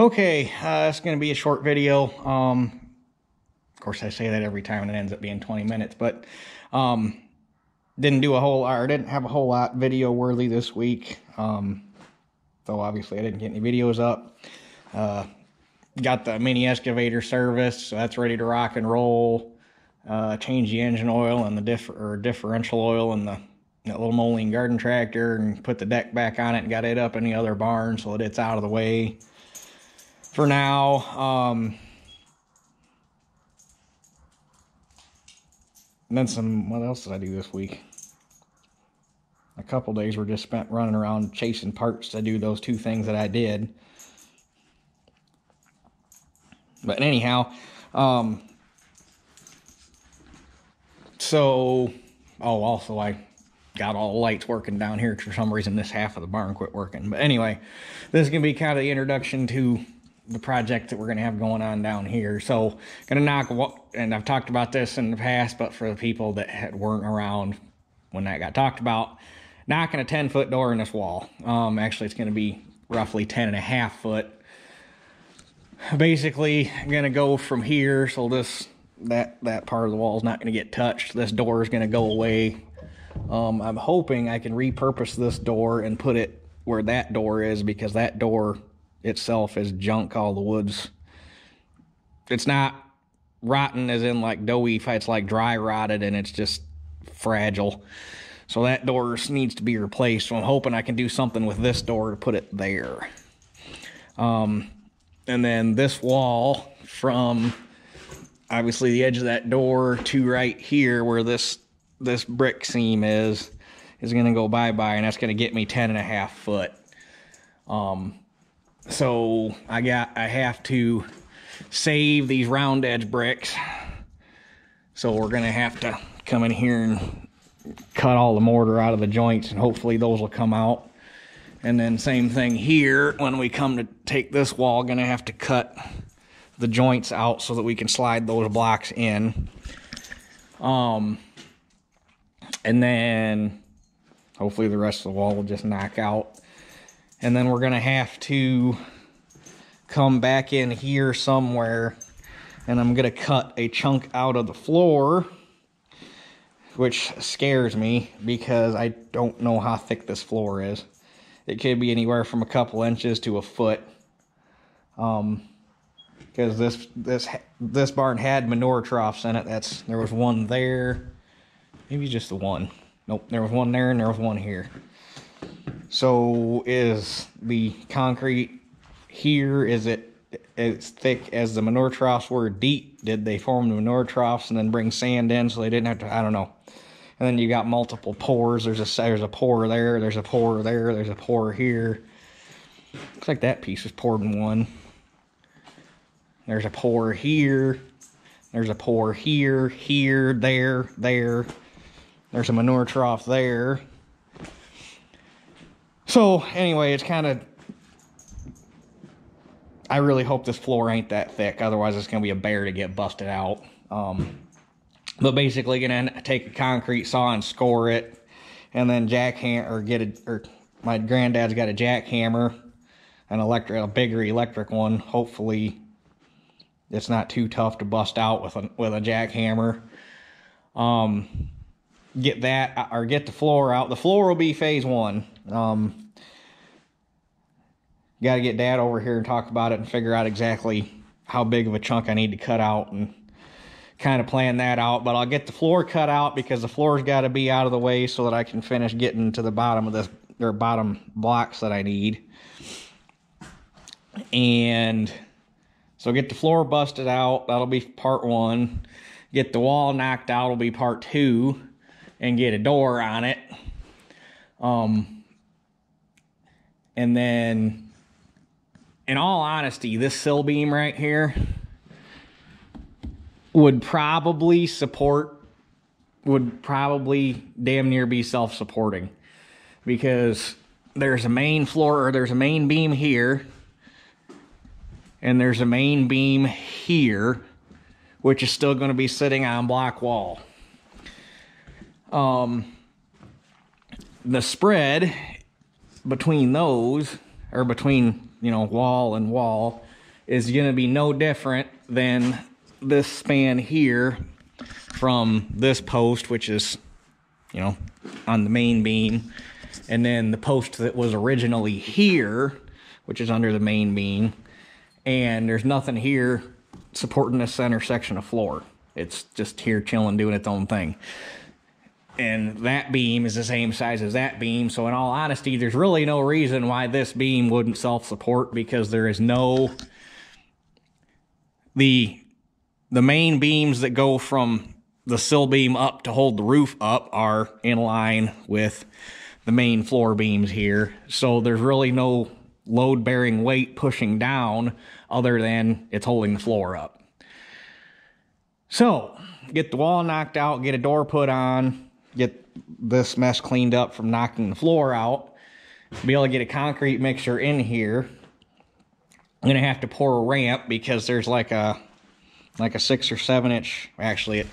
Okay, uh, it's going to be a short video. Um, of course, I say that every time and it ends up being 20 minutes, but um, didn't do a whole lot, or didn't have a whole lot video worthy this week. Um, so obviously I didn't get any videos up. Uh, got the mini excavator service, so that's ready to rock and roll. Uh, change the engine oil and the diff or differential oil and the that little Moline garden tractor and put the deck back on it and got it up in the other barn so that it's out of the way for now. Um, and then some, what else did I do this week? A couple days were just spent running around chasing parts to do those two things that I did. But anyhow, um, so, oh, also I got all the lights working down here. For some reason, this half of the barn quit working. But anyway, this is going to be kind of the introduction to the project that we're going to have going on down here. So, going to knock, and I've talked about this in the past, but for the people that had, weren't around when that got talked about, knocking a 10 foot door in this wall. Um, actually, it's going to be roughly 10 and a half foot. Basically, I'm going to go from here. So this, that, that part of the wall is not going to get touched. This door is going to go away. Um, I'm hoping I can repurpose this door and put it where that door is because that door itself is junk all the woods. It's not rotten as in like doughy, it's like dry rotted and it's just fragile. So that door needs to be replaced. So I'm hoping I can do something with this door to put it there. Um, and then this wall from obviously the edge of that door to right here where this this brick seam is is going to go bye-bye and that's going to get me 10 and a half foot um so i got i have to save these round edge bricks. So we're to have to come in here and cut all the mortar out of the joints and hopefully those will come out. And then same thing here when we come to take this wall to have to cut the joints out so that we can slide those blocks in. Um and then hopefully the rest of the wall will just knock out. And then we're going to have to come back in here somewhere and I'm going to cut a chunk out of the floor which scares me because I don't know how thick this floor is. It could be anywhere from a couple inches to a foot. Um, because this this this barn had manure troughs in it. That's there was one there, Maybe just the one. Nope, there was one there and there was one here. So is the concrete here, is it as thick as the manure troughs were deep? Did they form the manure troughs and then bring sand in so they didn't have to, I don't know. And then you got multiple pours. There's a, there's a pour there, there's a pour there, there's a pour here. Looks like that piece was poured in one. There's a pour here. There's a pour here, here, there, there. There's a manure trough there. So anyway, it's kind of, I really hope this floor ain't that thick. Otherwise it's going to be a bear to get busted out. Um, but basically gonna take a concrete saw and score it and then jackham or get a, or my granddad's got a jackhammer, an electric, a bigger electric one. Hopefully it's not too tough to bust out with a, with a jackhammer. Um, get that or get the floor out. The floor will be phase one. Um, got to get dad over here and talk about it and figure out exactly how big of a chunk I need to cut out and kind of plan that out. But I'll get the floor cut out because the floor's got to be out of the way so that I can finish getting to the bottom of this or bottom blocks that I need. And so get the floor busted out. That'll be part one. Get the wall knocked out will be part two and get a door on it. Um, and then, in all honesty, this sill beam right here would probably support, would probably damn near be self-supporting because there's a main floor or there's a main beam here and there's a main beam here which is still going to be sitting on block wall. Um, the spread between those, or between, you know, wall and wall, is going to be no different than this span here from this post, which is, you know, on the main beam, and then the post that was originally here, which is under the main beam, and there's nothing here supporting this center section of floor. It's just here chilling, doing its own thing. And that beam is the same size as that beam. So in all honesty, there's really no reason why this beam wouldn't self-support because there is no the the main beams that go from the sill beam up to hold the roof up are in line with the main floor beams here. So there's really no load bearing weight pushing down other than it's holding the floor up. So get the wall knocked out, get a door put on, get this mess cleaned up from knocking the floor out, be able to get a concrete mixture in here. I'm gonna have to pour a ramp because there's like a like a six or seven inch actually it,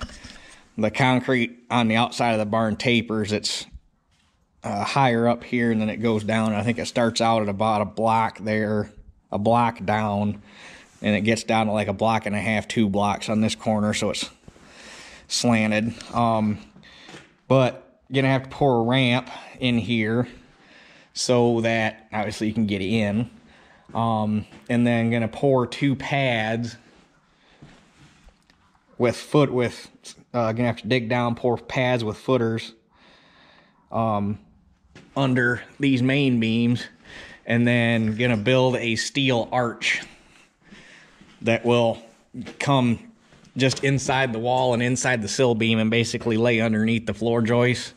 the concrete on the outside of the barn tapers it's uh, higher up here and then it goes down i think it starts out at about a block there a block down and it gets down to like a block and a half two blocks on this corner so it's slanted um, but gonna have to pour a ramp in here so that obviously you can get in. Um, and then gonna pour two pads with foot with uh, gonna have to dig down pour pads with footers um, under these main beams. And then gonna build a steel arch that will come just inside the wall and inside the sill beam and basically lay underneath the floor joist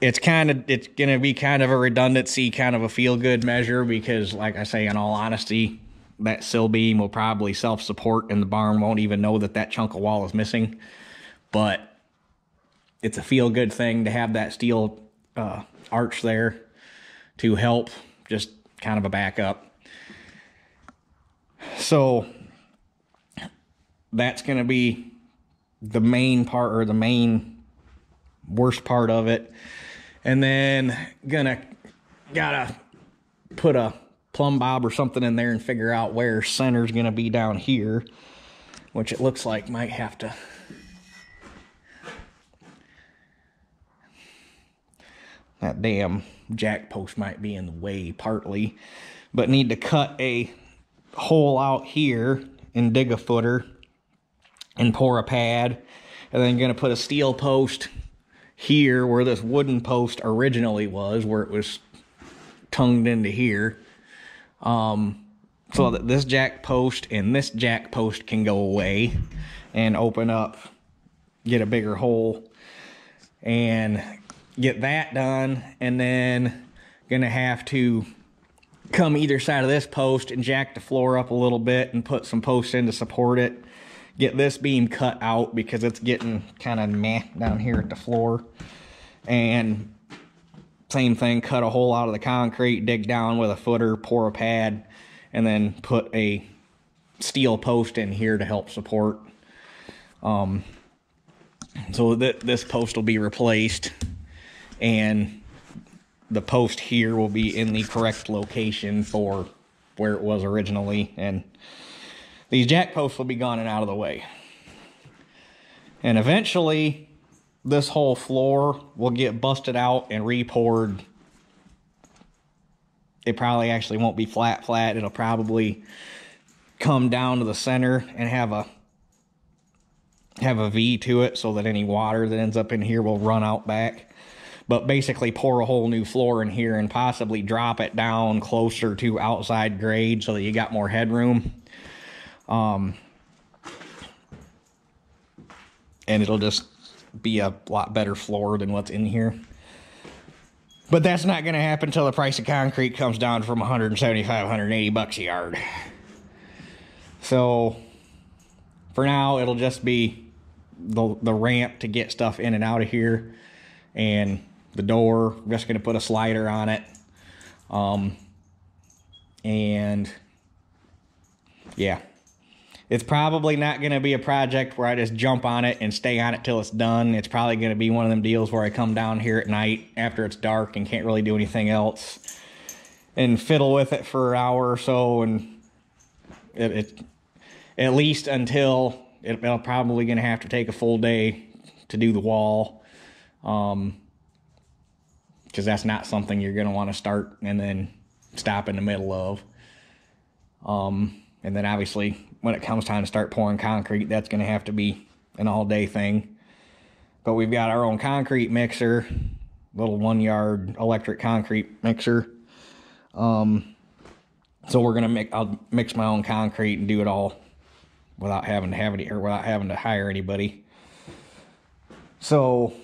it's kind of it's gonna be kind of a redundancy kind of a feel good measure because like i say in all honesty that sill beam will probably self-support and the barn won't even know that that chunk of wall is missing. But it's a feel-good thing to have that steel uh, arch there to help just kind of a backup. So that's going to be the main part or the main worst part of it. And then gonna gotta put a plumb bob or something in there and figure out where center's going to be down here, which it looks like might have to. That damn jack post might be in the way partly, but need to cut a hole out here and dig a footer and pour a pad and then going to put a steel post here where this wooden post originally was where it was tongued into here um, so that this jack post and this jack post can go away and open up, get a bigger hole and get that done. And then gonna have to come either side of this post and jack the floor up a little bit and put some posts in to support it. Get this beam cut out because it's getting kind of meh down here at the floor. And same thing, cut a hole out of the concrete, dig down with a footer, pour a pad, and then put a steel post in here to help support. Um, so that this post will be replaced and the post here will be in the correct location for where it was originally and these jack posts will be gone and out of the way. And eventually this whole floor will get busted out and repoured. It probably actually won't be flat flat. It'll probably come down to the center and have a have a V to it so that any water that ends up in here will run out back. But basically pour a whole new floor in here and possibly drop it down closer to outside grade so that you got more headroom. Um, and it'll just be a lot better floor than what's in here. But that's not going to happen until the price of concrete comes down from 175, 180 bucks a yard. So for now, it'll just be the, the ramp to get stuff in and out of here. And the door, I'm just going to put a slider on it. Um, and yeah, it's probably not going to be a project where I just jump on it and stay on it till it's done. It's probably going to be one of them deals where I come down here at night after it's dark and can't really do anything else and fiddle with it for an hour or so and it, it at least until it, will probably going to have to take a full day to do the wall. Um, because that's not something you're going to want to start and then stop in the middle of. Um, and then obviously, when it comes time to start pouring concrete, that's going to have to be an all day thing. But we've got our own concrete mixer, little one yard electric concrete mixer. Um, so we're gonna make I'll mix my own concrete and do it all without having to have any or without having to hire anybody. So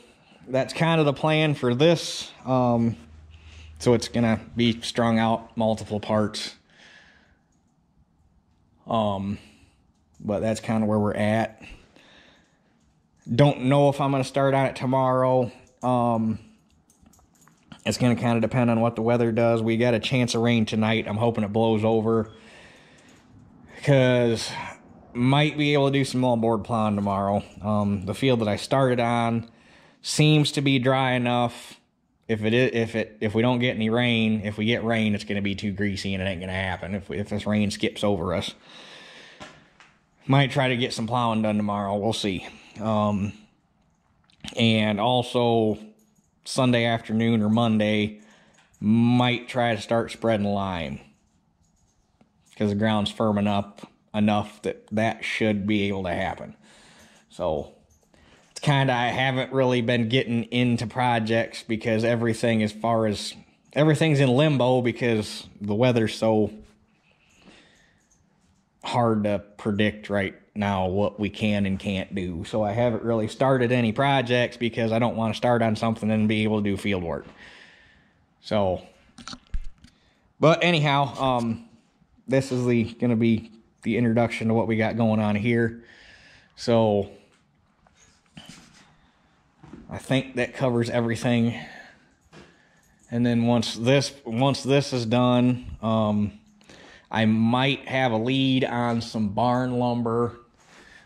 that's kind of the plan for this. Um, so it's gonna be strung out multiple parts. Um, but that's kind of where we're at. Don't know if I'm gonna start on it tomorrow. Um, it's gonna kind of depend on what the weather does. We got a chance of rain tonight. I'm hoping it blows over because might be able to do some board plowing tomorrow. Um, the field that I started on seems to be dry enough. If it is, if it if we don't get any rain, if we get rain, it's going to be too greasy and it ain't going to happen. If if this rain skips over us, might try to get some plowing done tomorrow. We'll see. Um, and also Sunday afternoon or Monday, might try to start spreading lime because the ground's firming up enough that that should be able to happen. So kind of I haven't really been getting into projects because everything as far as everything's in limbo because the weather's so hard to predict right now what we can and can't do. So I haven't really started any projects because I don't want to start on something and be able to do field work. So but anyhow, um this is the going to be the introduction to what we got going on here. So I think that covers everything. And then once this once this is done, um, I might have a lead on some barn lumber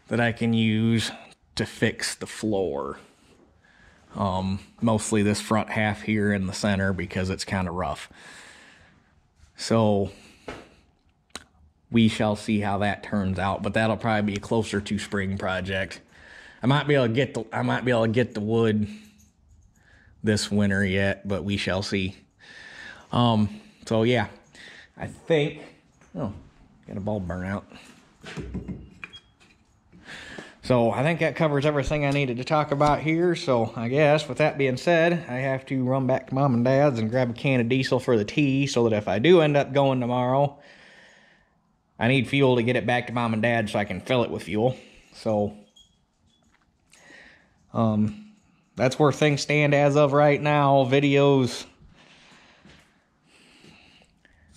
that I can use to fix the floor. Um, mostly this front half here in the center because it's kind of rough. So we shall see how that turns out. But that'll probably be a closer to spring project. I might be able to get the I might be able to get the wood this winter yet, but we shall see. Um, so yeah, I think oh, got a bulb burnout. So I think that covers everything I needed to talk about here. So I guess with that being said, I have to run back to mom and dad's and grab a can of diesel for the tea so that if I do end up going tomorrow, I need fuel to get it back to mom and dad so I can fill it with fuel. So, um, that's where things stand as of right now. Videos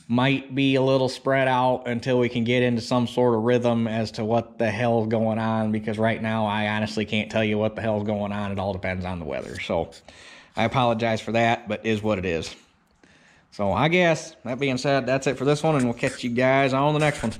might be a little spread out until we can get into some sort of rhythm as to what the hell's going on because right now I honestly can't tell you what the hell's going on. It all depends on the weather. So I apologize for that, but is what it is. So I guess, that being said, that's it for this one, and we'll catch you guys on the next one.